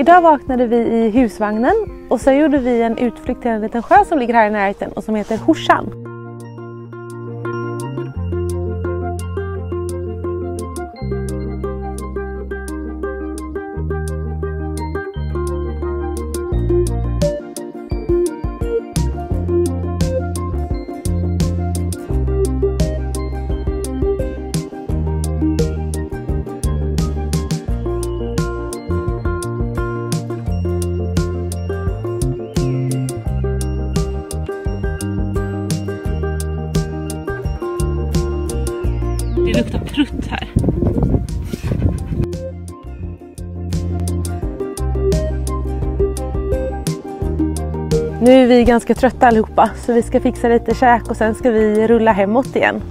Idag vaknade vi i husvagnen och sen gjorde vi en utflykt till en liten sjö som ligger här i närheten och som heter Horsan. Det luktar prutt här. Nu är vi ganska trötta allihopa så vi ska fixa lite käk och sen ska vi rulla hemåt igen.